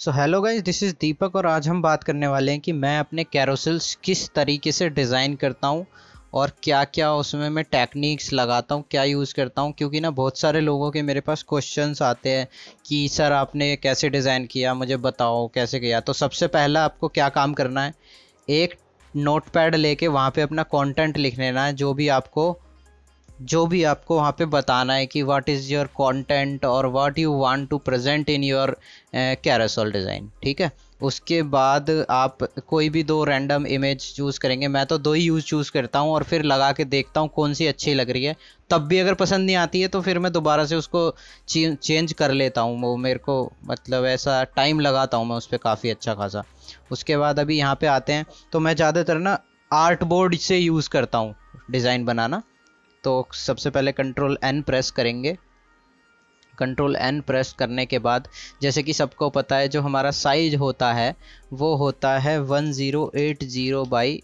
So hello guys this is Deepak और आज हम बात करने वाले हैं कि मैं अपने कैरोसल्स किस तरीके से डिज़ाइन करता हूँ और क्या क्या उसमें मैं टेक्निक्स लगाता हूँ, क्या यूज़ करता हूँ, क्योंकि ना बहुत सारे लोगों के मेरे पास क्वेश्चंस आते हैं कि, सर, आपने कैसे डिज़ाइन किया? मुझे बताओ कैसे किया? तो सबसे पहला आपको क्या काम करना है? एक नोट पैड लेके वहाँ पे अपना कंटेंट लिख लेना है, जो भी आपको जो भी आपको वहाँ पे बताना है कि व्हाट इज़ योर कंटेंट और what you want to present in your carousel design ठीक है? उसके बाद आप कोई भी दो रैंडम इमेज चूज़ करेंगे। मैं तो दो ही यूज़ चूज़ करता हूँ और फिर लगा के देखता हूँ कौन सी अच्छी लग रही है। तब भी अगर पसंद नहीं आती है तो फिर मैं दोबारा से उसको चेंज कर लेता हूँ। वो मेरे को मतलब ऐसा टाइम लगाता हूँ मैं उस पर काफ़ी अच्छा खासा। उसके बाद अभी यहाँ पे आते हैं। तो मैं ज़्यादातर ना आर्ट बोर्ड से यूज़ करता हूँ। डिज़ाइन बनाना। तो सबसे पहले कंट्रोल एन प्रेस करेंगे। कंट्रोल एन प्रेस करने के बाद, जैसे कि सबको पता है, जो हमारा साइज़ होता है, वो होता है one zero eight zero by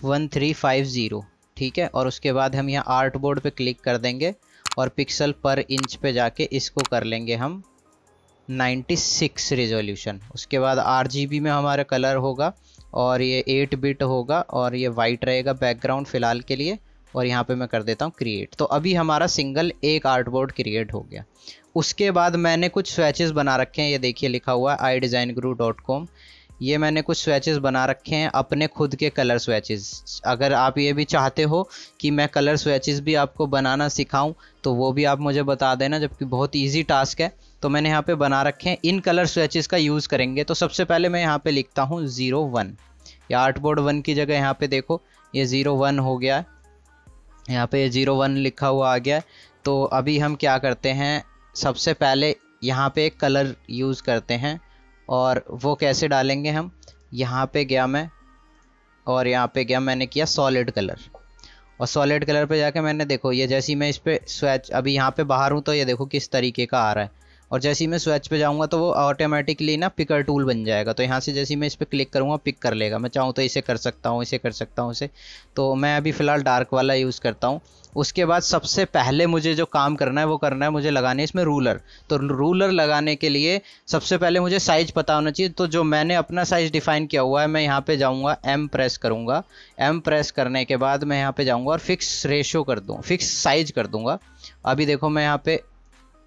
one three five zero ठीक है? और उसके बाद हम यहाँ आर्ट बोर्ड पे क्लिक कर देंगे और पिक्सल पर इंच पे जाके इसको कर लेंगे हम 96 रिजोल्यूशन उसके बाद आर में हमारा कलर होगा और ये 8 बिट होगा और ये वाइट रहेगा बैकग्राउंड फ़िलहाल के लिए। और यहाँ पे मैं कर देता हूँ क्रिएट तो अभी हमारा सिंगल एक आर्ट बोर्ड क्रिएट हो गया. उसके बाद मैंने कुछ स्वेचेस बना रखे हैं. ये देखिए लिखा हुआ है I design guru dot com ये मैंने कुछ स्वेचेस बना रखे हैं अपने खुद के कलर स्वेचेस अगर आप ये भी चाहते हो कि मैं कलर स्वेचेस भी आपको बनाना सिखाऊं तो वो भी आप मुझे बता देना, जबकि बहुत इजी टास्क है. तो मैंने यहाँ पे बना रखे हैं. इन कलर स्वेचेस का यूज़ करेंगे. तो सबसे पहले मैं यहाँ पे लिखता हूँ ज़ीरो वन या आर्ट बोर्ड वन की जगह यहाँ पे देखो, ये ज़ीरो वन हो गया है. यहाँ पे ज़ीरो वन लिखा हुआ आ गया तो अभी हम क्या करते हैं, सबसे पहले यहाँ पे एक कलर यूज़ करते हैं और वो कैसे डालेंगे हम? यहाँ पे गया मैं और यहाँ पे गया मैंने किया सॉलिड कलर और सॉलिड कलर पे जाके मैंने देखो, ये जैसी मैं इस पर स्वेच अभी यहाँ पे बाहर हूँ तो ये देखो किस तरीके का आ रहा है। और जैसे ही मैं स्वेच पे जाऊँगा तो वो ऑटोमेटिकली ना पिकर टूल बन जाएगा। तो यहाँ से जैसे ही मैं इस पर क्लिक करूँगा पिक कर लेगा। मैं चाहूँ तो इसे कर सकता हूँ, इसे कर सकता हूँ, इसे। तो मैं अभी फ़िलहाल डार्क वाला यूज़ करता हूँ। उसके बाद सबसे पहले मुझे जो काम करना है, वो करना है मुझे लगाने इसमें रूलर तो रूलर लगाने के लिए सबसे पहले मुझे साइज़ पता होना चाहिए। तो जो मैंने अपना साइज़ डिफाइन किया हुआ है, मैं यहाँ पे जाऊँगा एम प्रेस करूँगा। एम प्रेस करने के बाद मैं यहाँ पे जाऊँगा और फिक्स रेशो कर दूँ फिक्स साइज़ कर दूँगा। अभी देखो मैं यहाँ पे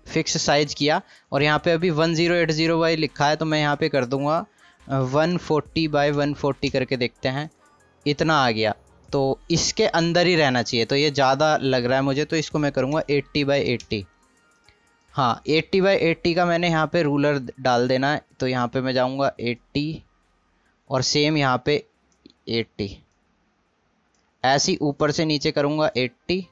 फिक्स साइज़ किया और यहाँ पे अभी one zero eight zero Y लिखा है तो मैं यहाँ पे कर दूँगा one forty by one forty करके देखते हैं। इतना आ गया। तो इसके अंदर ही रहना चाहिए। तो ये ज़्यादा लग रहा है मुझे तो इसको मैं करूँगा एट्टी बाई एट्टी। हाँ एट्टी बाई एट्टी का मैंने यहाँ पे रूलर डाल देना है। तो यहाँ पे मैं जाऊँगा एट्टी और सेम यहाँ पे एट्टी। ऐसी ऊपर से नीचे करूँगा एट्टी।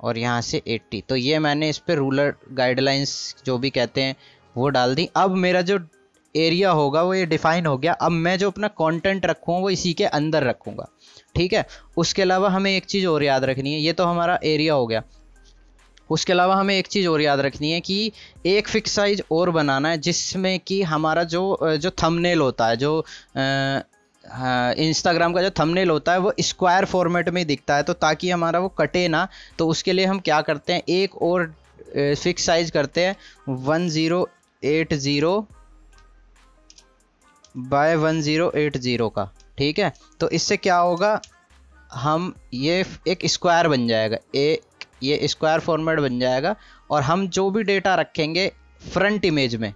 और यहाँ से 80 तो ये मैंने इस पर रूलर गाइडलाइंस जो भी कहते हैं, वो डाल दी। अब मेरा जो एरिया होगा, वो ये डिफाइन हो गया। अब मैं जो अपना कंटेंट रखूँगा वो इसी के अंदर रखूँगा। ठीक है? उसके अलावा हमें एक चीज़ और याद रखनी है। ये तो हमारा एरिया हो गया। उसके अलावा हमें एक चीज़ और याद रखनी है कि एक फिक्स साइज़ और बनाना है, जिसमें कि हमारा जो जो थंबनेल होता है, जो इंस्टाग्राम का जो थंबनेल होता है, वो स्क्वायर फॉर्मेट में दिखता है तो ताकि हमारा वो कटे ना तो उसके लिए हम क्या करते हैं, एक और फिक्स साइज़ करते हैं one zero eight zero by one zero eight zero का, ठीक है? तो इससे क्या होगा, हम ये एक स्क्वायर बन जाएगा, एक ये स्क्वायर फॉर्मेट बन जाएगा, और हम जो भी डेटा रखेंगे फ्रंट इमेज में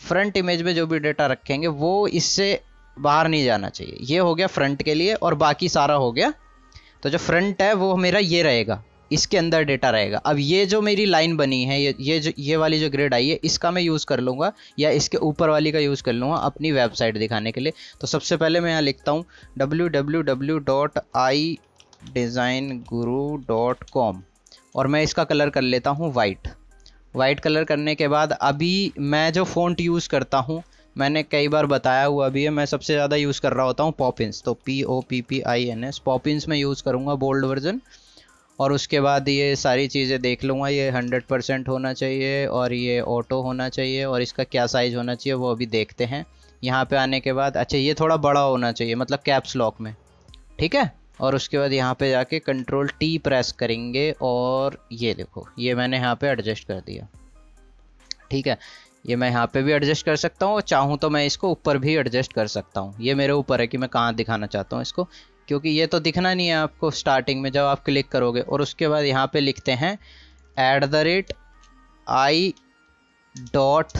फ्रंट इमेज में जो भी डेटा रखेंगे, वो इससे बाहर नहीं जाना चाहिए। ये हो गया फ्रंट के लिए और बाकी सारा हो गया। तो जो फ्रंट है, वो मेरा ये रहेगा। इसके अंदर डेटा रहेगा। अब ये जो मेरी लाइन बनी है, ये ये जो, ये वाली जो ग्रेड आई है, इसका मैं यूज़ कर लूँगा या इसके ऊपर वाली का यूज़ कर लूँगा अपनी वेबसाइट दिखाने के लिए। तो सबसे पहले मैं यहाँ लिखता हूँ W W W dot I design guru dot com और मैं इसका कलर कर लेता हूँ वाइट वाइट कलर करने के बाद अभी मैं जो फ़ॉन्ट यूज़ करता हूँ मैंने कई बार बताया हुआ भी है, मैं सबसे ज़्यादा यूज़ कर रहा होता हूँ पॉपिंस तो P O P P I N S Poppins में यूज़ करूँगा बोल्ड वर्जन और उसके बाद ये सारी चीज़ें देख लूँगा, ये हंड्रेड परसेंट होना चाहिए, और ये ऑटो होना चाहिए, और इसका क्या साइज़ होना चाहिए, वो अभी देखते हैं। यहाँ पे आने के बाद अच्छा ये थोड़ा बड़ा होना चाहिए मतलब कैप्स लॉक में, ठीक है? और उसके बाद यहाँ पे जाके कंट्रोल टी प्रेस करेंगे, और ये देखो, ये मैंने यहाँ पे एडजस्ट कर दिया, ठीक है? ये मैं यहाँ पे भी एडजस्ट कर सकता हूँ और चाहूँ तो मैं इसको ऊपर भी एडजस्ट कर सकता हूँ। ये मेरे ऊपर है कि मैं कहाँ दिखाना चाहता हूँ इसको, क्योंकि ये तो दिखना नहीं है आपको स्टार्टिंग में जब आप क्लिक करोगे। और उसके बाद यहाँ पे लिखते हैं at the rate I dot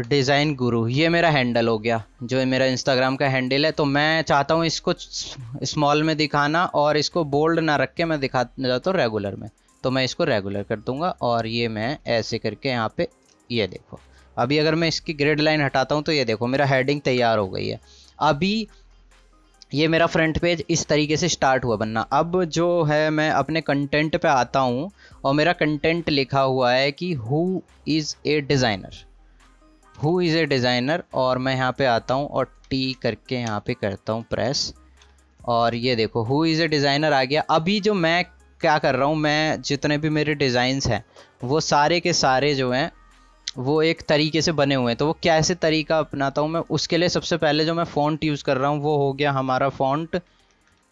design guru ये मेरा हैंडल हो गया, जो मेरा इंस्टाग्राम का हैंडल है। तो मैं चाहता हूँ इसको स्मॉल में दिखाना और इसको बोल्ड ना रख के मैं दिखा, जाता हूँ रेगुलर में। तो मैं इसको रेगुलर कर दूँगा और ये मैं ऐसे करके यहाँ पे, ये देखो। अभी अगर मैं इसकी ग्रेड लाइन हटाता हूँ तो ये देखो, मेरा हेडिंग तैयार हो गई है। अभी ये मेरा फ्रंट पेज इस तरीके से स्टार्ट हुआ बनना। अब जो है मैं अपने कंटेंट पे आता हूँ और मेरा कंटेंट लिखा हुआ है कि who is a designer who is a designer और मैं यहाँ पे आता हूँ और टी करके यहाँ पे करता हूँ प्रेस और ये देखो हु इज़ ए डिज़ाइनर आ गया। अभी जो मैं क्या कर रहा हूँ मैं, जितने भी मेरे डिज़ाइंस हैं, वो सारे के सारे जो हैं, वो एक तरीके से बने हुए हैं। तो वो कैसे तरीका अपनाता हूँ मैं, उसके लिए सबसे पहले जो मैं फ़ॉन्ट यूज़ कर रहा हूँ, वो हो गया हमारा फ़ॉन्ट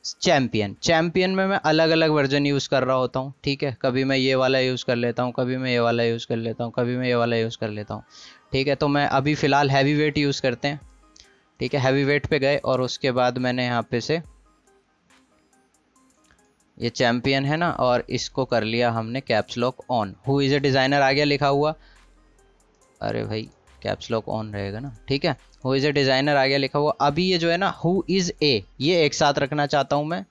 चैम्पियन चैम्पियन में मैं अलग अलग वर्जन यूज़ कर रहा होता हूँ, ठीक है? कभी मैं ये वाला यूज़ कर लेता हूँ, कभी मैं ये वाला यूज़ कर लेता हूँ, कभी मैं ये वाला यूज़ कर लेता हूँ, ठीक है? तो मैं अभी फ़िलहाल हैवी वेट यूज़ करते हैं, ठीक है? हैवी वेट पे गए और उसके बाद मैंने यहाँ पे से ये चैम्पियन है ना, और इसको कर लिया हमने caps lock on who is a designer आ गया लिखा हुआ। अरे भाई कैप्स लॉक ऑन रहेगा ना। ठीक है? हु इज़ ए डिज़ाइनर आ गया लिखा हुआ। अभी ये जो है ना हु इज़ ए ये एक साथ रखना चाहता हूँ मैं।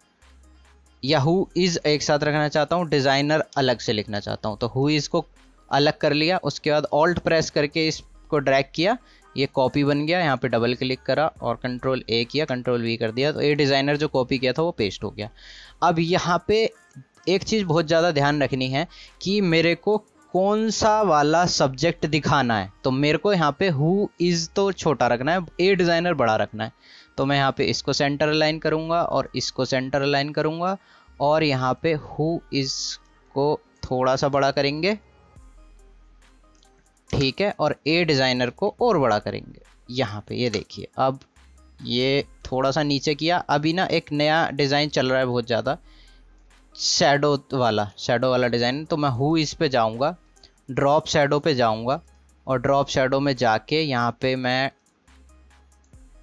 या हु इज़ एक साथ रखना चाहता हूँ डिज़ाइनर अलग से लिखना चाहता हूँ। तो हु इज़ को अलग कर लिया, उसके बाद ऑल्ट प्रेस करके इसको ड्रैग किया। ये कॉपी बन गया, यहाँ पे डबल क्लिक करा और कंट्रोल ए किया कंट्रोल वी कर दिया। तो ये डिज़ाइनर जो कॉपी किया था, वो पेस्ट हो गया। अब यहाँ पे एक चीज़ बहुत ज़्यादा ध्यान रखनी है कि मेरे को कौन सा वाला सब्जेक्ट दिखाना है। तो मेरे को यहाँ पे हु इज़ तो छोटा रखना है ए डिज़ाइनर बड़ा रखना है। तो मैं यहाँ पे इसको सेंटर अलाइन करूँगा और इसको सेंटर अलाइन करूँगा और यहाँ पे हु इज़ को थोड़ा सा बड़ा करेंगे। ठीक है, और ए डिज़ाइनर को और बड़ा करेंगे। यहाँ पे ये देखिए, अब ये थोड़ा सा नीचे किया। अभी ना एक नया डिज़ाइन चल रहा है बहुत ज़्यादा। शेडो वाला शेडो वाला डिज़ाइन तो मैं हु इस पे जाऊँगा ड्रॉप शेडो पे जाऊँगा, और ड्रॉप शेडो में जाके यहाँ पे मैं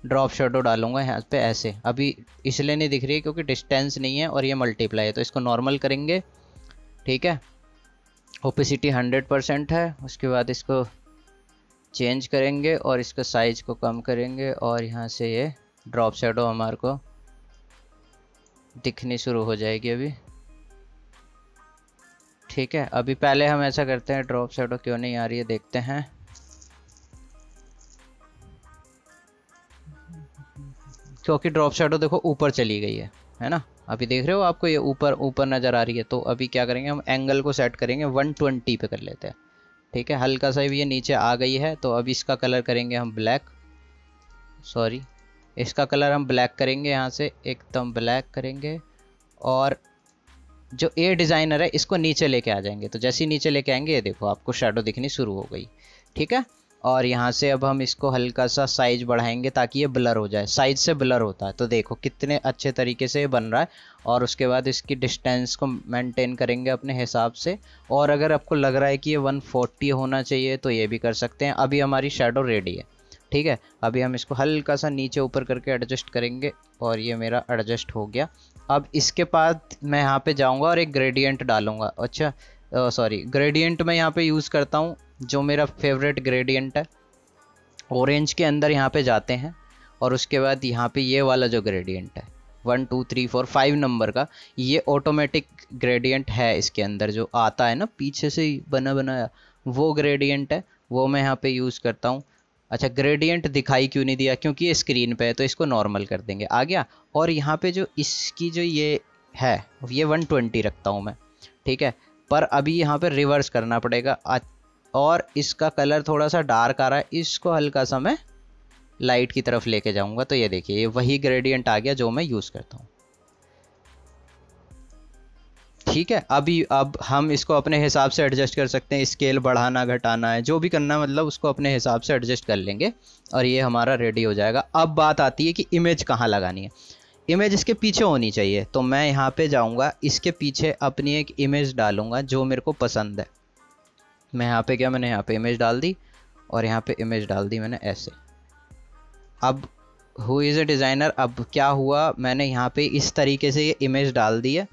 ड्रॉप शेडो डालूँगा यहाँ पे ऐसे। अभी इसलिए नहीं दिख रही है क्योंकि डिस्टेंस नहीं है और ये मल्टीप्लाई है तो इसको नॉर्मल करेंगे। ठीक है? ओपेसिटी हंड्रेड परसेंट है, उसके बाद इसको चेंज करेंगे और इसका साइज़ को कम करेंगे और यहाँ से ये ड्रॉप शेडो हमारे को दिखनी शुरू हो जाएगी अभी। ठीक है, अभी पहले हम ऐसा करते हैं ड्रॉप शेडो क्यों नहीं आ रही है, देखते हैं। क्योंकि ड्रॉप शेडो देखो ऊपर चली गई है है ना? अभी देख रहे हो आपको ये ऊपर ऊपर नज़र आ रही है तो अभी क्या करेंगे हम एंगल को सेट करेंगे 120 पे कर लेते हैं। ठीक है, हल्का सा ये नीचे आ गई है तो अब इसका कलर करेंगे हम ब्लैक सॉरी इसका कलर हम ब्लैक करेंगे यहाँ से, एकदम ब्लैक करेंगे। और जो ए डिज़ाइनर है, इसको नीचे लेके आ जाएँगे तो जैसे ही नीचे लेके आएँगे, ये देखो आपको शेडो दिखनी शुरू हो गई। ठीक है? और यहाँ से अब हम इसको हल्का सा साइज़ बढ़ाएँगे ताकि ये ब्लर हो जाए। साइज़ से ब्लर होता है। तो देखो, कितने अच्छे तरीके से ये बन रहा है। और उसके बाद इसकी डिस्टेंस को मेंटेन करेंगे अपने हिसाब से। और अगर आपको लग रहा है कि ये 140 होना चाहिए तो ये भी कर सकते हैं। अभी हमारी शेडो रेडी है। ठीक है? अभी हम इसको हल्का सा नीचे ऊपर करके एडजस्ट करेंगे और ये मेरा एडजस्ट हो गया। अब इसके बाद मैं यहाँ पे जाऊँगा और एक ग्रेडियंट डालूँगा। अच्छा सॉरी ग्रेडियंट मैं यहाँ पे यूज़ करता हूँ। जो मेरा फेवरेट ग्रेडियंट है ऑरेंज के अंदर यहाँ पे जाते हैं और उसके बाद यहाँ पे ये वाला जो ग्रेडियंट है one two three four five number का, ये ऑटोमेटिक ग्रेडियंट है इसके अंदर जो आता है ना, पीछे से बना बनाया वो ग्रेडियंट है, वो मैं यहाँ पे यूज़ करता हूँ। अच्छा ग्रेडियंट दिखाई क्यों नहीं दिया? क्योंकि ये स्क्रीन पे है तो इसको नॉर्मल कर देंगे। आ गया, और यहाँ पे जो इसकी जो ये है, ये 120 रखता हूँ मैं, ठीक है? पर अभी यहाँ पे रिवर्स करना पड़ेगा और इसका कलर थोड़ा सा डार्क आ रहा है। इसको हल्का सा मैं लाइट की तरफ़ लेके जाऊँगा। तो ये देखिए, ये वही ग्रेडियंट आ गया जो मैं यूज़ करता हूँ। ठीक है, अभी अब हम इसको अपने हिसाब से एडजस्ट कर सकते हैं। स्केल बढ़ाना, घटाना है, जो भी करना मतलब उसको अपने हिसाब से एडजस्ट कर लेंगे और ये हमारा रेडी हो जाएगा। अब बात आती है कि इमेज कहाँ लगानी है। इमेज इसके पीछे होनी चाहिए। तो मैं यहाँ पे जाऊँगा, इसके पीछे अपनी एक इमेज डालूँगा जो मेरे को पसंद है। मैं यहाँ पे क्या मैंने यहाँ पे इमेज डाल दी और यहाँ पे इमेज डाल दी मैंने ऐसे। अब हु इज़ ए डिज़ाइनर अब क्या हुआ? मैंने यहाँ पे इस तरीके से ये इमेज डाल दी है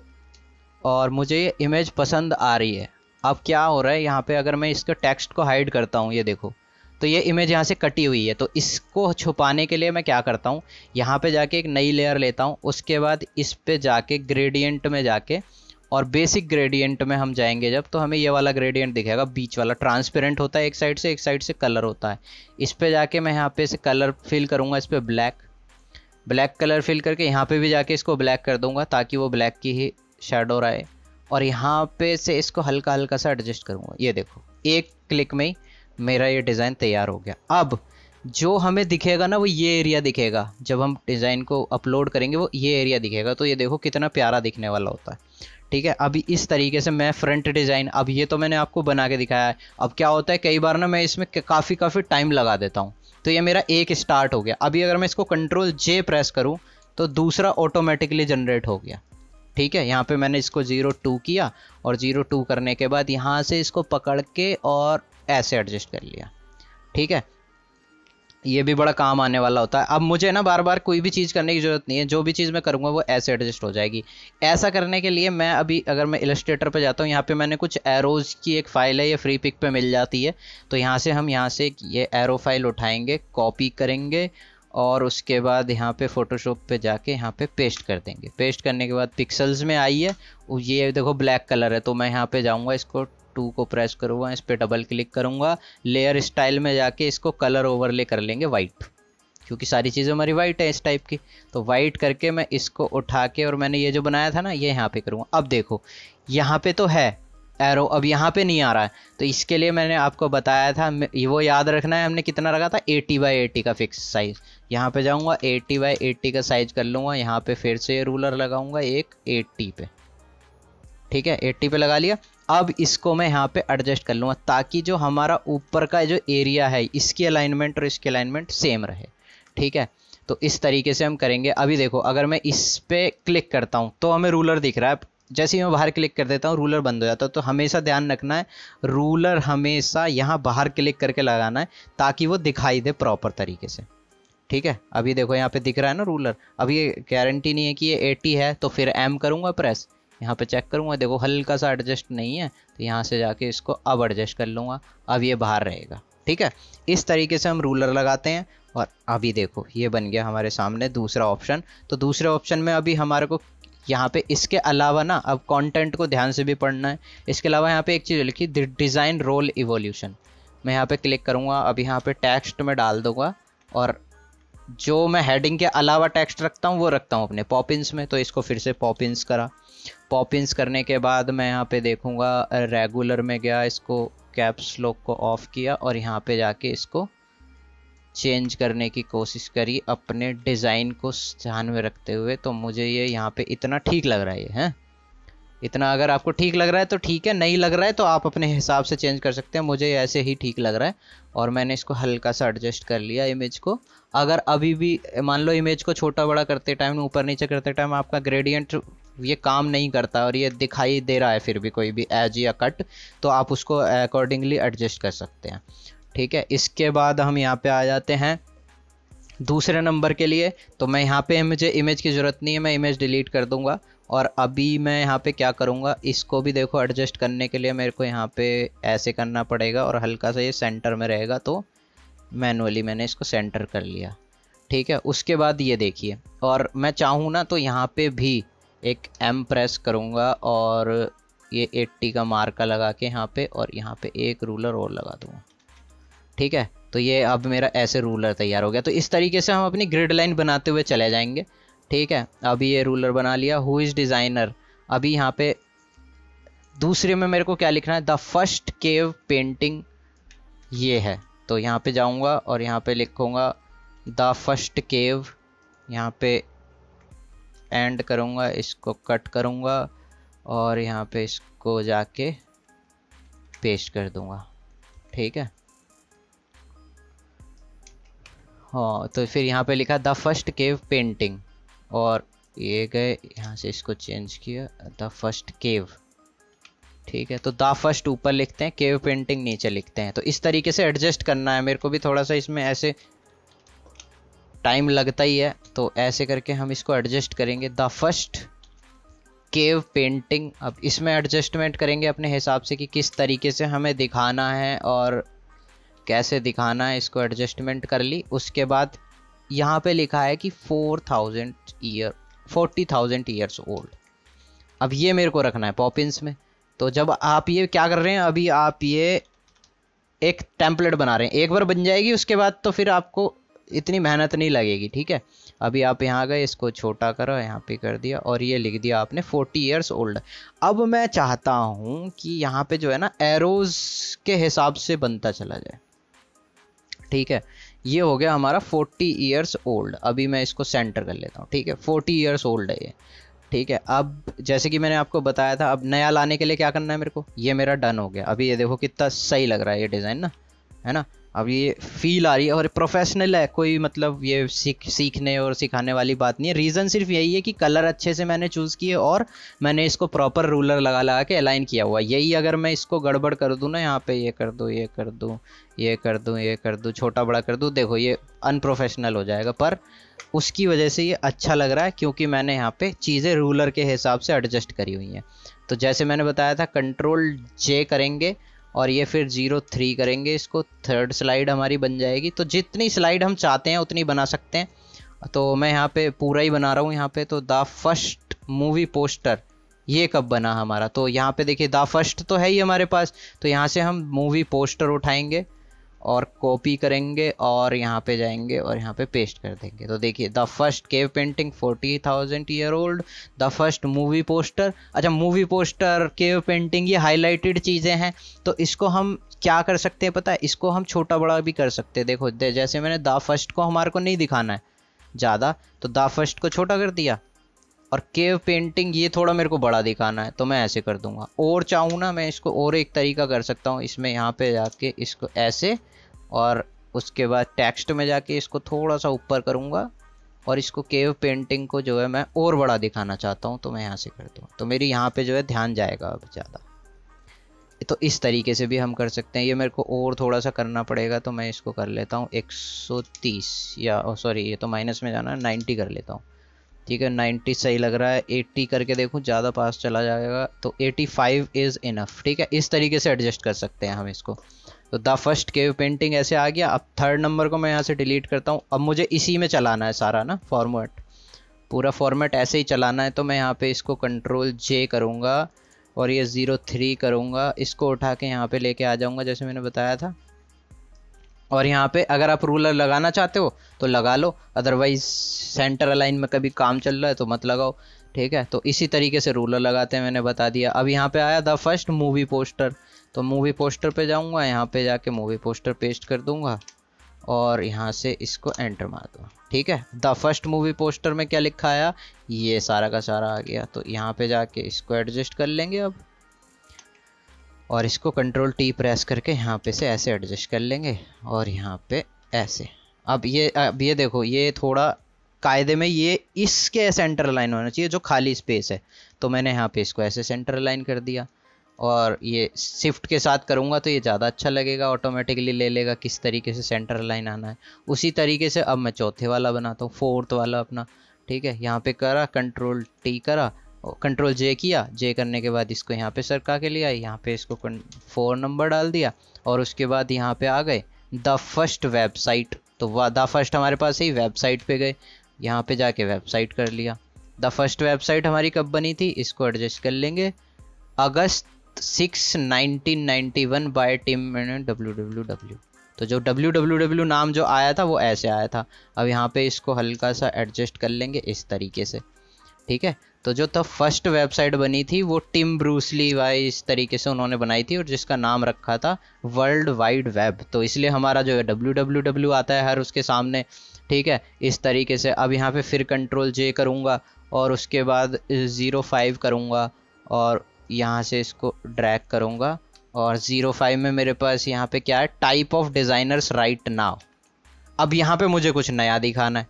और मुझे ये इमेज पसंद आ रही है। अब क्या हो रहा है? यहाँ पे अगर मैं इसके टेक्स्ट को हाइड करता हूँ, ये देखो तो ये इमेज यहाँ से कटी हुई है। तो इसको छुपाने के लिए मैं क्या करता हूँ? यहाँ पे जाके एक नई लेयर लेता हूँ, उसके बाद इस पे जाके ग्रेडियंट में जाके और बेसिक ग्रेडियंट में हम जाएँगे जब तो हमें ये वाला ग्रेडियंट दिखेगा बीच वाला। ट्रांसपेरेंट होता है एक साइड से, एक साइड से कलर होता है। इस पर जाके मैं यहाँ पे से कलर फिल करूँगा, इस पर ब्लैक ब्लैक कलर फिल करके यहाँ पे भी जाके इसको ब्लैक कर दूँगा, ताकि वो ब्लैक की ही शेडो रहे। और यहाँ पे से इसको हल्का हल्का सा एडजस्ट करूँगा। ये देखो, एक क्लिक में ही मेरा ये डिज़ाइन तैयार हो गया। अब जो हमें दिखेगा ना, वो ये एरिया दिखेगा। जब हम डिज़ाइन को अपलोड करेंगे, वो ये एरिया दिखेगा। तो ये देखो कितना प्यारा दिखने वाला होता है। ठीक है, अभी इस तरीके से मैं फ्रंट डिज़ाइन अब ये तो मैंने आपको बना के दिखाया है। अब क्या होता है, कई बार ना मैं इसमें काफ़ी काफ़ी टाइम लगा देता हूँ। तो ये मेरा एक स्टार्ट हो गया। अभी अगर मैं इसको कंट्रोल जे प्रेस करूँ तो दूसरा ऑटोमेटिकली जनरेट हो गया। ठीक है, यहाँ पे मैंने इसको ज़ीरो टू किया और ज़ीरो टू करने के बाद यहाँ से इसको पकड़ के और ऐसे एडजस्ट कर लिया। ठीक है ये भी बड़ा काम आने वाला होता है। अब मुझे ना बार बार कोई भी चीज़ करने की ज़रूरत नहीं है। जो भी चीज़ मैं करूँगा, वो ऐसे एडजस्ट हो जाएगी। ऐसा करने के लिए मैं अभी अगर मैं इलस्ट्रेटर पे जाता हूँ, यहाँ पे मैंने कुछ एरोज़ की एक फ़ाइल है, ये फ्री पिक पे मिल जाती है। तो यहाँ से हम यहाँ से ये एरो फ़ाइल उठाएँगे कॉपी करेंगे और उसके बाद यहाँ पे फ़ोटोशॉप पे जाके यहाँ पे पेस्ट कर देंगे। पेस्ट करने के बाद पिक्सल्स में आई है। ये देखो ब्लैक कलर है तो मैं यहाँ पे जाऊँगा, इसको टू को प्रेस करूँगा, इस पर डबल क्लिक करूँगा लेयर स्टाइल में जाके इसको कलर ओवरले कर लेंगे वाइट क्योंकि सारी चीज़ें हमारी वाइट है इस टाइप की। तो वाइट करके मैं इसको उठा के और मैंने ये जो बनाया था ना, ये यहाँ पे करूँगा। अब देखो, यहाँ पे तो है एरो अब यहाँ पे नहीं आ रहा है। तो इसके लिए मैंने आपको बताया था वो याद रखना है, हमने कितना रखा था? 80 बाई एटी का फिक्स साइज़ यहाँ पे जाऊँगा 80 बाई एटी का साइज़ कर लूँगा, यहाँ पे फिर से रूलर लगाऊँगा, एक 80 पे। ठीक है 80 पे लगा लिया। अब इसको मैं यहाँ पे एडजस्ट कर लूँगा ताकि जो हमारा ऊपर का जो एरिया है, इसकी अलाइनमेंट और इसकी अलाइनमेंट सेम रहे। ठीक है? तो इस तरीके से हम करेंगे। अभी देखो, अगर मैं इस पे क्लिक करता हूँ तो हमें रूलर दिख रहा है। जैसे ही मैं बाहर क्लिक कर देता हूँ रूलर बंद हो जाता है। तो हमेशा ध्यान रखना है रूलर हमेशा यहाँ बाहर क्लिक करके लगाना है, ताकि वो दिखाई दे प्रॉपर तरीके से। ठीक है? अभी देखो, यहाँ पे दिख रहा है ना रूलर अभी ये गारंटी नहीं है कि ये 80 है तो फिर एम करूँगा प्रेस यहाँ पे चेक करूँगा। देखो हल्का सा एडजस्ट नहीं है तो यहाँ से जाके इसको अब एडजस्ट कर लूँगा। अब ये बाहर रहेगा, ठीक है? इस तरीके से हम रूलर लगाते हैं, और अभी देखो, ये बन गया हमारे सामने दूसरा ऑप्शन तो दूसरे ऑप्शन में अभी हमारे को यहाँ पे इसके अलावा ना, अब कंटेंट को ध्यान से भी पढ़ना है। इसके अलावा यहाँ पे एक चीज़ लिखी डिज़ाइन रोल इवोल्यूशन मैं यहाँ पे क्लिक करूँगा। अब यहाँ पे टेक्स्ट में डाल दूँगा, और जो मैं हेडिंग के अलावा टेक्स्ट रखता हूँ, वो रखता हूँ अपने पॉपिंस में। तो इसको फिर से पॉपिंस करा। पॉपिंस करने के बाद मैं यहाँ पे देखूँगा रेगुलर में गया इसको कैप्स लॉक को ऑफ़ किया और यहाँ पे जाके इसको चेंज करने की कोशिश करी अपने डिज़ाइन को ध्यान में रखते हुए। तो मुझे ये यहाँ पे इतना ठीक लग रहा है है? इतना अगर आपको ठीक लग रहा है तो ठीक है, नहीं लग रहा है तो आप अपने हिसाब से चेंज कर सकते हैं। मुझे ऐसे ही ठीक लग रहा है और मैंने इसको हल्का सा एडजस्ट कर लिया इमेज को। अगर अभी भी, मान लो इमेज को छोटा बड़ा करते टाइम ऊपर नीचे करते टाइम आपका ग्रेडियंट ये काम नहीं करता और ये दिखाई दे रहा है फिर भी कोई भी एज या कट तो आप उसको अकॉर्डिंगली एडजस्ट कर सकते हैं। ठीक है, इसके बाद हम यहाँ पे आ जाते हैं दूसरे नंबर के लिए। तो मैं यहाँ पे मुझे इमेज की ज़रूरत नहीं है, मैं इमेज डिलीट कर दूँगा और अभी मैं यहाँ पे क्या करूँगा, इसको भी देखो एडजस्ट करने के लिए मेरे को यहाँ पे ऐसे करना पड़ेगा और हल्का सा ये सेंटर में रहेगा तो मैनुअली मैंने इसको सेंटर कर लिया। ठीक है, उसके बाद ये देखिए, और मैं चाहूँ ना तो यहाँ पे भी एक एम प्रेस करूँगा और ये 80 का मार्का लगा के यहाँ पे और यहाँ पे एक रूलर और लगा दूँगा। ठीक है? तो ये अब मेरा ऐसे रूलर तैयार हो गया। तो इस तरीके से हम अपनी ग्रिड लाइन बनाते हुए चले जाएँगे। ठीक है? अभी ये रूलर बना लिया। हु इज़ डिज़ाइनर अभी यहाँ पे दूसरे में मेरे को क्या लिखना है? द फ़र्स्ट केव पेंटिंग ये है। तो यहाँ पे जाऊँगा और यहाँ पे लिखूँगा द फ़र्स्ट केव यहाँ पे एंड करूँगा, इसको कट करूँगा और यहाँ पे इसको जाके पेस्ट कर दूँगा। ठीक है? हाँ तो फिर यहाँ पे लिखा द फ़र्स्ट केव पेंटिंग और ये गए, यहाँ से इसको चेंज किया, द फ़र्स्ट केव। ठीक है तो द फ़र्स्ट ऊपर लिखते हैं, केव पेंटिंग नीचे लिखते हैं। तो इस तरीके से एडजस्ट करना है, मेरे को भी थोड़ा सा इसमें ऐसे टाइम लगता ही है तो ऐसे करके हम इसको एडजस्ट करेंगे। द फ़र्स्ट केव पेंटिंग अब इसमें एडजस्टमेंट करेंगे अपने हिसाब से कि किस तरीके से हमें दिखाना है और कैसे दिखाना है, इसको एडजस्टमेंट कर ली। उसके बाद यहाँ पे लिखा है कि four thousand year forty thousand years old अब ये मेरे को रखना है पॉपिंस में। तो जब आप ये क्या कर रहे हैं, अभी आप ये एक टेम्पलेट बना रहे हैं। एक बार बन जाएगी, उसके बाद तो फिर आपको इतनी मेहनत नहीं लगेगी, ठीक है? अभी आप यहाँ गए, इसको छोटा करो, यहाँ पे कर दिया, और ये लिख दिया आपने फोर्टी ईयर्स ओल्ड अब मैं चाहता हूँ कि यहाँ पे जो है ना एरोज के हिसाब से बनता चला जाए। ठीक है? ये हो गया हमारा फोर्टी ईयर्स ओल्ड अभी मैं इसको सेंटर कर लेता हूँ, ठीक है? फोर्टी ईयर्स ओल्ड है ये। ठीक है? अब जैसे कि मैंने आपको बताया था, अब नया लाने के लिए क्या करना है मेरे को? ये मेरा डन हो गया। अभी ये देखो कितना सही लग रहा है ये डिज़ाइन ना, है ना? अब ये फील आ रही है और प्रोफेशनल है, कोई मतलब ये सीख, सीखने और सिखाने वाली बात नहीं है। रीज़न सिर्फ़ यही है कि कलर अच्छे से मैंने चूज़ किए और मैंने इसको प्रॉपर रूलर लगा लगा के अलाइन किया हुआ यही अगर मैं इसको गड़बड़ कर दूँ ना, यहाँ पे ये कर दूँ, ये कर दूँ, ये कर दूँ, ये कर दूँ, छोटा बड़ा कर दूँ, देखो ये अनप्रोफेशनल हो जाएगा। पर उसकी वजह से ये अच्छा लग रहा है क्योंकि मैंने यहाँ पे चीज़ें रूलर के हिसाब से एडजस्ट करी हुई हैं। तो जैसे मैंने बताया था कंट्रोल जे करेंगे और ये फिर ज़ीरो थ्री करेंगे, इसको थर्ड स्लाइड हमारी बन जाएगी। तो जितनी स्लाइड हम चाहते हैं, उतनी बना सकते हैं। तो मैं यहाँ पे पूरा ही बना रहा हूँ, यहाँ पे तो द फ़र्स्ट मूवी पोस्टर, ये कब बना हमारा? तो यहाँ पे देखिए, द फ़र्स्ट तो है ही हमारे पास। तो यहाँ से हम मूवी पोस्टर उठाएँगे। और कॉपी करेंगे और यहाँ पे जाएँगे और यहाँ पे पेस्ट कर देंगे। तो देखिए the first cave painting forty thousand year old the first movie poster अच्छा मूवी पोस्टर केव पेंटिंग ये हाईलाइटेड चीज़ें हैं। तो इसको हम क्या कर सकते हैं पता है? इसको हम छोटा बड़ा भी कर सकते हैं। देखो जैसे मैंने द फ़र्स्ट को हमारे को नहीं दिखाना है ज़्यादा तो द फ़र्स्ट को छोटा कर दिया। और केव पेंटिंग ये थोड़ा मेरे को बड़ा दिखाना है तो मैं ऐसे कर दूँगा। और चाहूँ ना, मैं इसको और एक तरीका कर सकता हूँ। इसमें यहाँ पे जाके इसको ऐसे और उसके बाद टेक्स्ट में जाके इसको थोड़ा सा ऊपर करूँगा और इसको केव पेंटिंग को जो है मैं और बड़ा दिखाना चाहता हूँ तो मैं यहाँ से कर दूँ तो मेरी यहाँ पे जो है ध्यान जाएगा अब ज़्यादा। तो इस तरीके से भी हम कर सकते हैं। ये मेरे को और थोड़ा सा करना पड़ेगा तो मैं इसको कर लेता हूँ। 130 या सॉरी ये तो माइनस में जाना है 90 कर लेता हूँ। ठीक है 90 सही लग रहा है। 80 करके देखूँ, ज़्यादा पास चला जाएगा। तो 85 इज़ इनफ ठीक है, इस तरीके से एडजस्ट कर सकते हैं हम इसको। तो द फ़र्स्ट केव पेंटिंग ऐसे आ गया। अब थर्ड नंबर को मैं यहाँ से डिलीट करता हूँ। अब मुझे इसी में चलाना है सारा ना फॉर्मेट पूरा फॉर्मेट ऐसे ही चलाना है तो मैं यहाँ पे इसको कंट्रोल जे करूँगा और ये ज़ीरो थ्री करूँगा। इसको उठा के यहाँ पे लेके आ जाऊँगा, जैसे मैंने बताया था। और यहाँ पे अगर आप रूलर लगाना चाहते हो तो लगा लो। अदरवाइज़ सेंटर अलाइन में कभी काम चल रहा है तो मत लगाओ। ठीक है? तो इसी तरीके से रूलर लगाते हैं, मैंने बता दिया। अब यहाँ पे आया द फ़र्स्ट मूवी पोस्टर। तो मूवी पोस्टर पे जाऊँगा, यहाँ पे जाके मूवी पोस्टर पेस्ट कर दूँगा और यहाँ से इसको एंटर मार दूँ ठीक है? द फ़र्स्ट मूवी पोस्टर में क्या लिखा आया? ये सारा का सारा आ गया। तो यहाँ पे जाके इसको एडजस्ट कर लेंगे अब। और इसको कंट्रोल टी प्रेस करके यहाँ पे से ऐसे एडजस्ट कर लेंगे और यहाँ पे ऐसे। अब ये अब ये देखो, ये थोड़ा कायदे में ये इसके सेंटर लाइन होना चाहिए जो खाली स्पेस है। तो मैंने यहाँ पे इसको ऐसे सेंटर लाइन कर दिया। और ये शिफ्ट के साथ करूँगा तो ये ज़्यादा अच्छा लगेगा ऑटोमेटिकली ले लेगा किस तरीके से सेंटर लाइन आना है। उसी तरीके से अब मैं चौथे वाला बनाता हूँ फोर्थ वाला अपना, ठीक है? यहाँ पे करा कंट्रोल टी करा कंट्रोल जे किया। जे करने के बाद इसको यहाँ पे सरका के लिया यहाँ पे इसको फोर नंबर डाल दिया, और उसके बाद यहाँ पे आ गए द फ़र्स्ट वेबसाइट तो द फ़र्स्ट हमारे पास ही वेबसाइट पे गए, यहाँ पे जाके वेबसाइट कर लिया। द फ़र्स्ट वेबसाइट हमारी कब बनी थी? इसको एडजस्ट कर लेंगे। August six nineteen ninety one by team W W W तो जो डब्ल्यू डब्ल्यू डब्ल्यू नाम जो आया था, वो ऐसे आया था। अब यहाँ पे इसको हल्का सा एडजस्ट कर लेंगे इस तरीके से। ठीक है? तो जो तब फ़र्स्ट वेबसाइट बनी थी, वो टिम ब्रूसली वाई इस तरीके से उन्होंने बनाई थी और जिसका नाम रखा था वर्ल्ड वाइड वेब तो इसलिए हमारा जो है डब्ल्यू डब्ल्यू डब्ल्यू आता है हर उसके सामने। ठीक है? इस तरीके से। अब यहाँ पे फिर कंट्रोल जे करूँगा और उसके बाद ज़ीरो फाइव करूँगा और यहाँ से इसको ड्रैग करूँगा। और ज़ीरो फाइव में मेरे पास यहाँ पे क्या है? Type of designers right now अब यहाँ पे मुझे कुछ नया दिखाना है।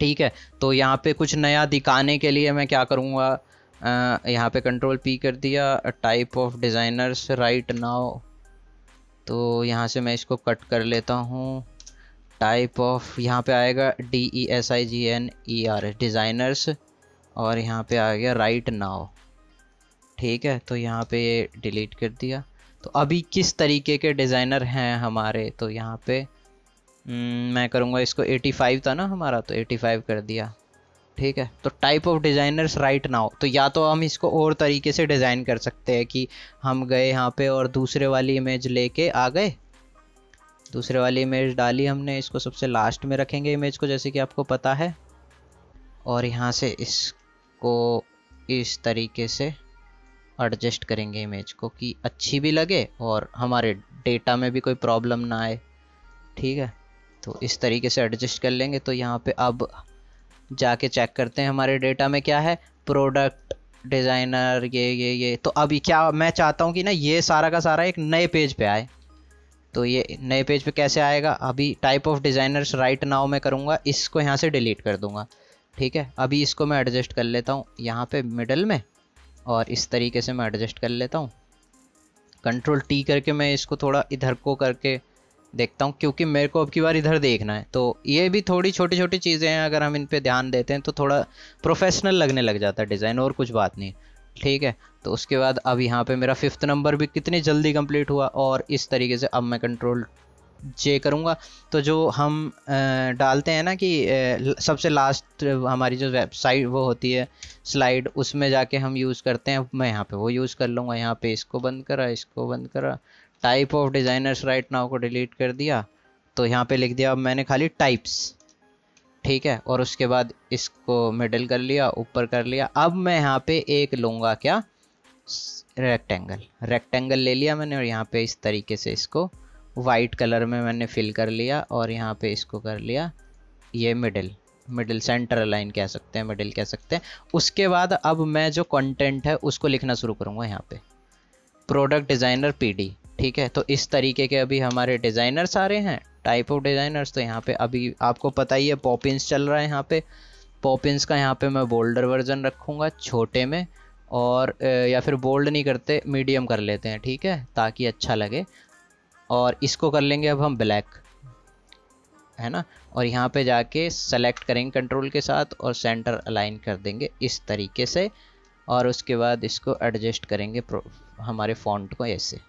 ठीक है? तो यहाँ पे कुछ नया दिखाने के लिए मैं क्या करूँगा? यहाँ पे कंट्रोल पी कर दिया। Type of designers right now तो यहाँ से मैं इसको कट कर लेता हूँ। टाइप ऑफ़ यहाँ पे आएगा D E S I G N E R designers और यहाँ पे आ गया राइट नाउ ठीक है तो यहाँ पे ये डिलीट कर दिया। तो अभी किस तरीके के डिज़ाइनर हैं हमारे? तो यहाँ पे हम्म, मैं करूँगा इसको 85 था ना हमारा तो 85 कर दिया। ठीक है तो type of designers right now तो या तो हम इसको और तरीके से डिज़ाइन कर सकते हैं कि हम गए यहाँ पे और दूसरे वाली इमेज लेके आ गए। दूसरे वाली इमेज डाली हमने इसको सबसे लास्ट में रखेंगे इमेज को जैसे कि आपको पता है। और यहाँ से इसको इस तरीके से एडजस्ट करेंगे इमेज को कि अच्छी भी लगे और हमारे डेटा में भी कोई प्रॉब्लम ना आए। ठीक है? तो इस तरीके से एडजस्ट कर लेंगे। तो यहाँ पे अब जाके चेक करते हैं हमारे डेटा में क्या है? प्रोडक्ट डिज़ाइनर ये ये ये। तो अभी क्या मैं चाहता हूँ कि ना ये सारा का सारा एक नए पेज पे आए। तो ये नए पेज पे कैसे आएगा? अभी type of designers right now मैं करूँगा, इसको यहाँ से डिलीट कर दूँगा। ठीक है? अभी इसको मैं एडजस्ट कर लेता हूँ यहाँ पे मिडल में। और इस तरीके से मैं एडजस्ट कर लेता हूँ। कंट्रोल टी करके मैं इसको थोड़ा इधर को करके देखता हूँ, क्योंकि मेरे को अब की बार इधर देखना है। तो ये भी थोड़ी छोटी छोटी चीज़ें हैं, अगर हम इन पर ध्यान देते हैं तो थोड़ा प्रोफेशनल लगने लग जाता है डिज़ाइन और कुछ बात नहीं। ठीक है? तो उसके बाद अब यहाँ पे मेरा फिफ्थ नंबर भी कितनी जल्दी कंप्लीट हुआ, और इस तरीके से अब मैं कंट्रोल जे करूँगा। तो जो हम डालते हैं ना कि सबसे लास्ट हमारी जो वेबसाइट वो होती है स्लाइड उसमें जाके हम यूज़ करते हैं। मैं यहाँ पे वो यूज़ कर लूँगा, यहाँ पे इसको बंद करा, इसको बंद करा। Type of designers right now को डिलीट कर दिया। तो यहाँ पे लिख दिया, अब मैंने खाली टाइप्स ठीक है? और उसके बाद इसको मिडल कर लिया, ऊपर कर लिया। अब मैं यहाँ पे एक लूँगा क्या? रेक्टेंगल रेक्टेंगल ले लिया मैंने और यहाँ पे इस तरीके से इसको वाइट कलर में मैंने फिल कर लिया और यहाँ पे इसको कर लिया ये मिडिल मिडिल सेंटर लाइन कह सकते हैं मिडिल कह सकते हैं। उसके बाद अब मैं जो कंटेंट है उसको लिखना शुरू करूँगा यहाँ पे। प्रोडक्ट डिज़ाइनर पीडी ठीक है? तो इस तरीके के अभी हमारे डिज़ाइनर सारे हैं टाइप ऑफ़ डिज़ाइनर्स तो यहाँ पे अभी आपको पता ही है पॉपिंस चल रहा है यहाँ पे। पॉपिंस का यहाँ पे मैं बोल्डर वर्जन रखूँगा, छोटे में, और या फिर बोल्ड नहीं करते मीडियम कर लेते हैं, ठीक है? ताकि अच्छा लगे। और इसको कर लेंगे अब हम ब्लैक है ना? और यहाँ पे जाके सेलेक्ट करेंगे कंट्रोल के साथ और सेंटर अलाइन कर देंगे इस तरीके से। और उसके बाद इसको एडजस्ट करेंगे हमारे फॉन्ट को ऐसे।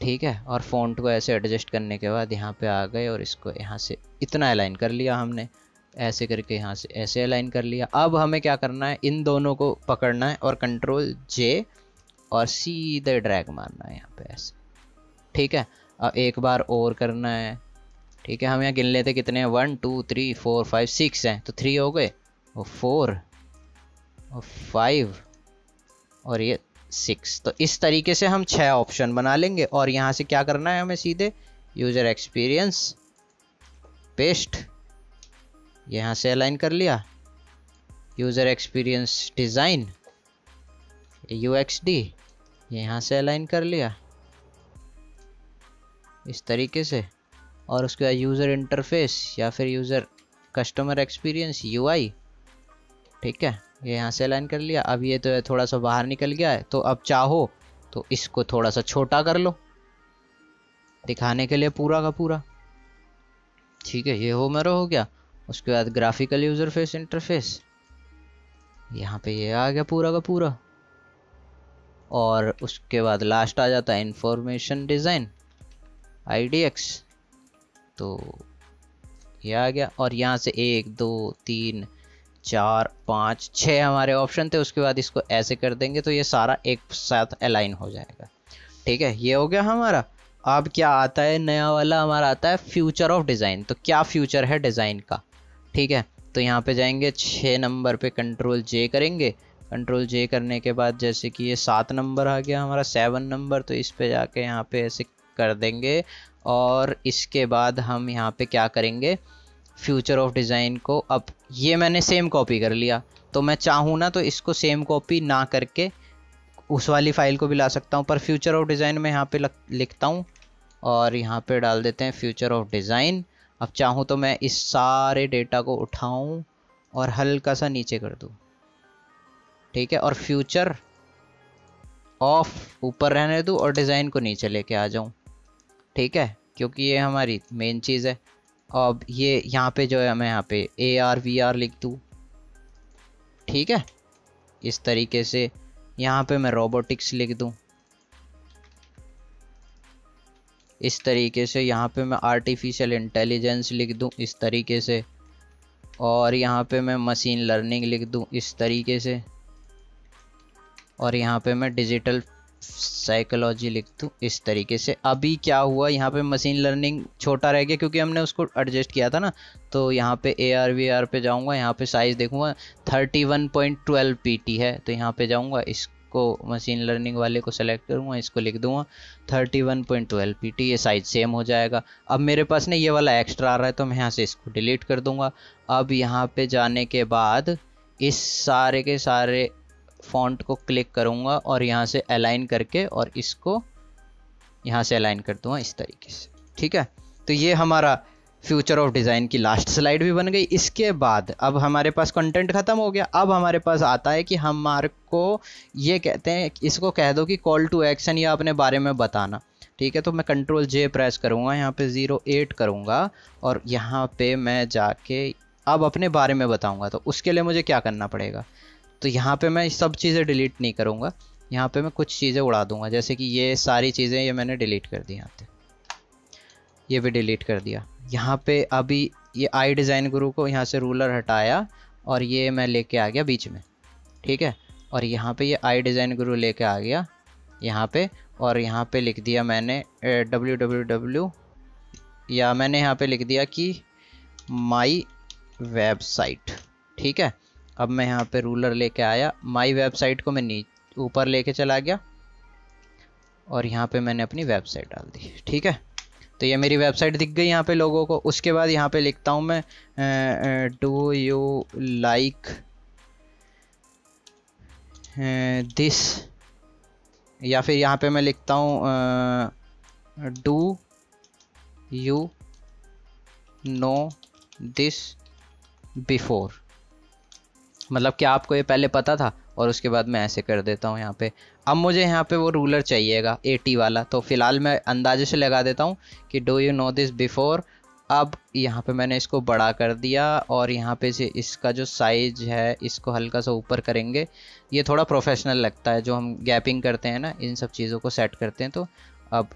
ठीक है? और फ़ॉन्ट को ऐसे एडजस्ट करने के बाद यहाँ पे आ गए और इसको यहाँ से इतना अलाइन कर लिया हमने। ऐसे करके यहाँ से ऐसे अलाइन कर लिया। अब हमें क्या करना है? इन दोनों को पकड़ना है और कंट्रोल जे और सीधे ड्रैग मारना है यहाँ पे ऐसे। ठीक है? अब एक बार और करना है। ठीक है, हम यहाँ गिन लेते कितने हैं। One two three four five six हैं। तो थ्री हो गए? और फोर और फाइव और ये सिक्स तो इस तरीके से हम छः ऑप्शन बना लेंगे। और यहाँ से क्या करना है हमें सीधे? यूज़र एक्सपीरियंस पेस्ट यहाँ से अलाइन कर लिया। User experience design U X D यहाँ से अलाइन कर लिया। इस तरीके से। और उसके बाद यूज़र इंटरफेस या फिर यूज़र कस्टमर एक्सपीरियंस यूआई ठीक है? ये यहाँ से अलाइन कर लिया। अब ये तो थोड़ा सा बाहर निकल गया है तो अब चाहो तो इसको थोड़ा सा छोटा कर लो। दिखाने के लिए पूरा का पूरा। ठीक है, ये हो मेरा हो गया। उसके बाद ग्राफिकल यूज़र फेस इंटरफेस यहाँ पे ये आ गया पूरा का पूरा। और उसके बाद लास्ट आ जाता है इंफॉर्मेशन डिज़ाइन IDX तो ये आ गया और यहाँ से एक, दो, तीन, चार, पाँच छः हमारे ऑप्शन थे। उसके बाद इसको ऐसे कर देंगे तो ये सारा एक साथ अलाइन हो जाएगा। ठीक है, ये हो गया हमारा। अब क्या आता है? नया वाला हमारा आता है फ्यूचर ऑफ़ डिज़ाइन तो क्या फ्यूचर है डिज़ाइन का? ठीक है तो यहाँ पे जाएँगे छः नंबर पे कंट्रोल जे करेंगे। कंट्रोल जे करने के बाद जैसे कि ये सात नंबर आ गया हमारा सेवन नंबर। तो इस पे जाके यहाँ पे ऐसे कर देंगे और इसके बाद हम यहाँ पे क्या करेंगे? फ्यूचर ऑफ़ डिज़ाइन को अब ये मैंने सेम कॉपी कर लिया। तो मैं चाहूँ ना तो इसको सेम कॉपी ना करके उस वाली फ़ाइल को भी ला सकता हूँ, पर फ्यूचर ऑफ़ डिज़ाइन में यहाँ पे लिखता हूँ और यहाँ पे डाल देते हैं फ्यूचर ऑफ़ डिज़ाइन अब चाहूँ तो मैं इस सारे डेटा को उठाऊँ और हल्का सा नीचे कर दूँ। ठीक है? और फ्यूचर ऑफ़ ऊपर रहने दूँ और डिज़ाइन को नीचे लेके आ जाऊँ। ठीक है? क्योंकि ये हमारी मेन चीज़ है। अब ये यहाँ पे जो है, मैं यहाँ पे ए आर वी आर लिख दूँ। ठीक है? इस तरीके से यहाँ पे मैं रोबोटिक्स लिख दूँ। इस तरीके से यहाँ पे मैं आर्टिफिशियल इंटेलिजेंस लिख दूँ, इस तरीके से। और यहाँ पे मैं मशीन लर्निंग लिख दूँ, इस तरीके से। और यहाँ पे मैं डिजिटल साइकोलॉजी लिख दूँ इस तरीके से। अभी क्या हुआ, यहाँ पे मशीन लर्निंग छोटा रह गया, क्योंकि हमने उसको एडजस्ट किया था ना तो यहाँ पे ए आर वी आर पे जाऊँगा, यहाँ पे साइज़ देखूँगा thirty one point twelve P T है तो यहाँ पे जाऊँगा, इसको मशीन लर्निंग वाले को सेलेक्ट करूँगा, इसको लिख दूँगा thirty one point twelve P T ये साइज़ सेम हो जाएगा। अब मेरे पास ना ये वाला एक्स्ट्रा आ रहा है तो मैं यहाँ से इसको डिलीट कर दूँगा। अब यहाँ पे जाने के बाद, इस सारे के सारे फॉन्ट को क्लिक करूँगा और यहाँ से अलाइन करके और इसको यहाँ से अलाइन कर दूँगा इस तरीके से। ठीक है? तो ये हमारा फ्यूचर ऑफ़ डिज़ाइन की लास्ट स्लाइड भी बन गई। इसके बाद अब हमारे पास कंटेंट ख़त्म हो गया। अब हमारे पास आता है कि हमारे को ये कहते हैं, इसको कह दो कि कॉल टू एक्शन या अपने बारे में बताना। ठीक है? तो मैं कंट्रोल जे प्रेस करूँगा, यहाँ पे ज़ीरो एट करूँगा और यहाँ पे मैं जाके अब अपने बारे में बताऊँगा। तो उसके लिए मुझे क्या करना पड़ेगा? तो यहाँ पे मैं सब चीज़ें डिलीट नहीं करूँगा। यहाँ पे मैं कुछ चीज़ें उड़ा दूँगा, जैसे कि ये सारी चीज़ें ये मैंने डिलीट कर दी यहाँ पे। ये भी डिलीट कर दिया। यहाँ पे अभी ये आई डिज़ाइन गुरु को यहाँ से रूलर हटाया और ये मैं लेके आ गया बीच में। ठीक है? और यहाँ पे ये आई डिज़ाइन गुरु लेके आ गया यहाँ पे और यहाँ पे लिख दिया मैंने डब्ल्यू डब्ल्यू डब्ल्यू या मैंने यहाँ पे लिख दिया कि माई वेबसाइट ठीक है? अब मैं यहाँ पे रूलर लेके आया। माई वेबसाइट को मैं नी, ऊपर लेके चला गया। और यहाँ पे मैंने अपनी वेबसाइट डाल दी, ठीक है? तो ये मेरी वेबसाइट दिख गई यहाँ पे लोगों को। उसके बाद यहाँ पे लिखता हूँ मैं डू यू लाइक दिस या फिर यहाँ पे मैं लिखता हूँ do you know this before मतलब कि आपको ये पहले पता था और उसके बाद मैं ऐसे कर देता हूँ यहाँ पे। अब मुझे यहाँ पे वो रूलर चाहिएगा एटी वाला। तो फ़िलहाल मैं अंदाजे से लगा देता हूँ कि do you know this before अब यहाँ पे मैंने इसको बड़ा कर दिया और यहाँ पे से इसका जो साइज़ है, इसको हल्का सा ऊपर करेंगे। ये थोड़ा प्रोफेशनल लगता है, जो हम गैपिंग करते हैं ना, इन सब चीज़ों को सेट करते हैं तो अब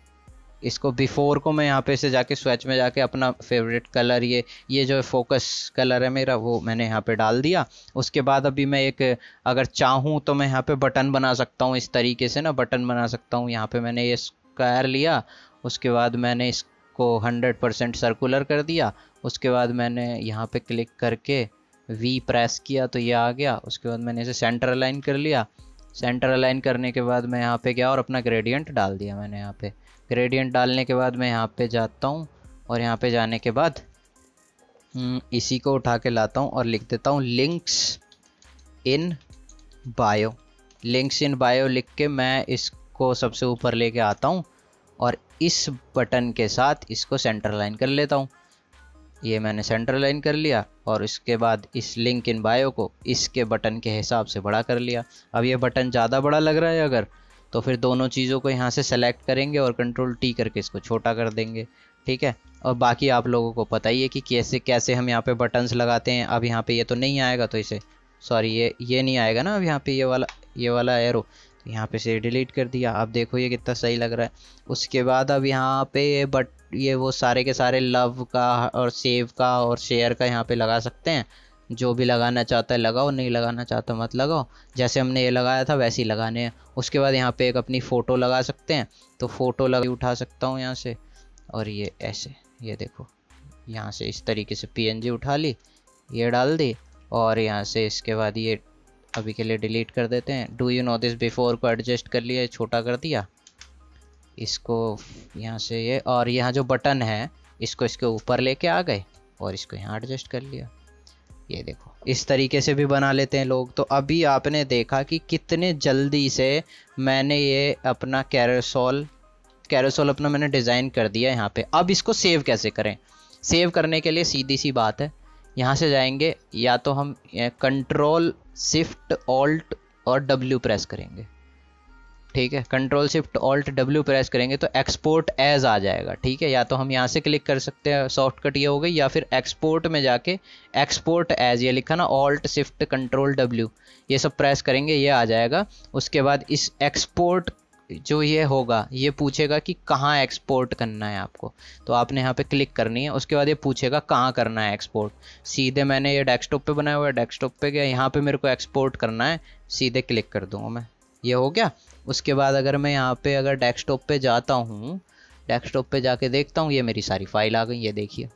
इसको बिफोर को मैं यहाँ पे से जाके स्वेच में जाके अपना फेवरेट कलर ये ये जो फोकस कलर है मेरा, वो मैंने यहाँ पे डाल दिया। उसके बाद अभी मैं एक, अगर चाहूँ तो मैं यहाँ पे बटन बना सकता हूँ, इस तरीके से ना बटन बना सकता हूँ। यहाँ पे मैंने ये स्क्वायर लिया, उसके बाद मैंने इसको हंड्रेड परसेंट सर्कुलर कर दिया। उसके बाद मैंने यहाँ पे क्लिक करके वी प्रेस किया तो ये आ गया। उसके बाद मैंने इसे सेंटर अलाइन कर लिया। सेंटर अलाइन करने के बाद मैं यहाँ पे गया और अपना ग्रेडियंट डाल दिया मैंने यहाँ पे। ग्रेडियंट डालने के बाद मैं यहाँ पे जाता हूँ और यहाँ पे जाने के बाद हम्म, इसी को उठा के लाता हूँ और लिख देता हूँ links in bio links in bio लिख के मैं इसको सबसे ऊपर लेके आता हूँ और इस बटन के साथ इसको सेंटर लाइन कर लेता हूँ। ये मैंने सेंटर लाइन कर लिया और इसके बाद इस लिंक इन बायो को इसके बटन के हिसाब से बड़ा कर लिया। अब ये बटन ज़्यादा बड़ा लग रहा है अगर तो फिर दोनों चीज़ों को यहाँ से सेलेक्ट करेंगे और कंट्रोल टी करके इसको छोटा कर देंगे, ठीक है? और बाकी आप लोगों को पता ही है कि कैसे कैसे हम यहाँ पे बटन्स लगाते हैं। अब यहाँ पे ये तो नहीं आएगा तो इसे सॉरी ये ये नहीं आएगा ना अब यहाँ पे ये वाला ये वाला एरो तो यहाँ पे से डिलीट कर दिया। अब देखो ये कितना सही लग रहा है। उसके बाद अब यहाँ पे ये बट ये वो सारे के सारे लव का और सेव का और शेयर का यहाँ पे लगा सकते हैं। जो भी लगाना चाहता है लगाओ, नहीं लगाना चाहता मत लगाओ। जैसे हमने ये लगाया था वैसे ही लगाने हैं। उसके बाद यहाँ पे एक अपनी फ़ोटो लगा सकते हैं। तो फ़ोटो लगा उठा सकता हूँ यहाँ से। और ये ऐसे, ये देखो। यहाँ से इस तरीके से पीएनजी उठा ली, ये डाल दी और यहाँ से इसके बाद ये अभी के लिए डिलीट कर देते हैं। Do you know this before को एडजस्ट कर लिया छोटा कर दिया। इसको यहाँ से ये, और यहाँ जो बटन है, इसको इसके ऊपर लेके आ गए और इसको यहाँ एडजस्ट कर लिया। ये देखो, इस तरीके से भी बना लेते हैं लोग। तो अभी आपने देखा कि कितने जल्दी से मैंने ये अपना कैरोसोल कैरोसोल अपना मैंने डिज़ाइन कर दिया यहाँ पे। अब इसको सेव कैसे करें? सेव करने के लिए सीधी सी बात है, यहाँ से जाएँगे, या तो हम, कंट्रोल, शिफ्ट, ऑल्ट और डब्ल्यू प्रेस करेंगे। ठीक है? Control shift alt W press करेंगे तो एक्सपोर्ट एज आ जाएगा, ठीक है? या तो हम यहाँ से क्लिक कर सकते हैं शॉर्टकट ये हो गई, या फिर एक्सपोर्ट में जाके एक्सपोर्ट एज ये लिखा ना ऑल्ट शिफ्ट कंट्रोल डब्ल्यू ये सब प्रेस करेंगे, ये आ जाएगा। उसके बाद इस एक्सपोर्ट जो ये होगा, ये पूछेगा कि कहाँ एक्सपोर्ट करना है आपको। तो आपने यहाँ पे क्लिक करनी है, उसके बाद ये पूछेगा कहाँ करना है एक्सपोर्ट सीधे मैंने ये डेस्कटॉप पे बनाया हुआ है डेस्कटॉप पे गया, यहाँ पे मेरे को एक्सपोर्ट करना है, सीधे क्लिक कर दूँगा मैं। ये हो गया? उसके बाद अगर मैं यहाँ पे अगर डेस्कटॉप पे जाता हूँ डेस्कटॉप पे जाके देखता हूँ, ये मेरी सारी फ़ाइल आ गई, ये देखिए।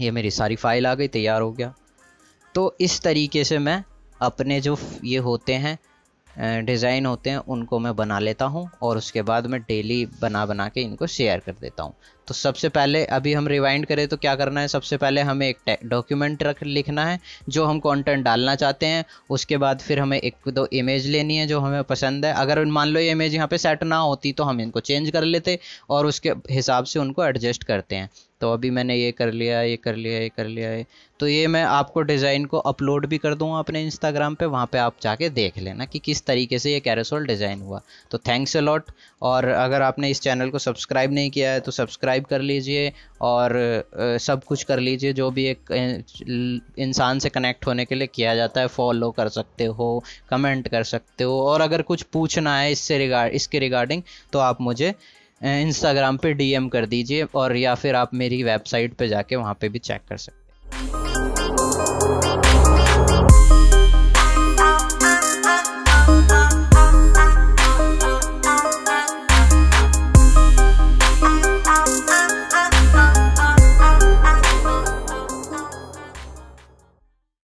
ये मेरी सारी फ़ाइल आ गई, तैयार हो गया। तो इस तरीके से मैं अपने जो ये होते हैं डिज़ाइन होते हैं, उनको मैं बना लेता हूँ और उसके बाद मैं डेली बना बना के इनको शेयर कर देता हूँ। तो सबसे पहले अभी हम रिवाइंड करें तो क्या करना है? सबसे पहले हमें एक डॉक्यूमेंट रख लिखना है, जो हम कंटेंट डालना चाहते हैं। उसके बाद फिर हमें एक दो इमेज लेनी है, जो हमें पसंद है। अगर मान लो ये इमेज यहाँ पे सेट ना होती तो हम इनको चेंज कर लेते और उसके हिसाब से उनको एडजस्ट करते हैं। तो अभी मैंने ये कर लिया, ये कर लिया, ये कर लिया है तो ये मैं आपको डिज़ाइन को अपलोड भी कर दूँगा अपने इंस्टाग्राम पे, वहाँ पे आप जाके देख लेना कि किस तरीके से ये कैरोसोल डिज़ाइन हुआ। तो थैंक्स अलॉट और अगर आपने इस चैनल को सब्सक्राइब नहीं किया है तो सब्सक्राइब कर लीजिए और सब कुछ कर लीजिए, जो भी एक इंसान से कनेक्ट होने के लिए किया जाता है फॉलो कर सकते हो कमेंट कर सकते हो और अगर कुछ पूछना है इससे रिगार्ड इसके रिगार्डिंग तो आप मुझे इंस्टाग्राम पे डीएम कर दीजिए और या फिर आप मेरी वेबसाइट पे जाके वहाँ पे भी चेक कर सकते हैं।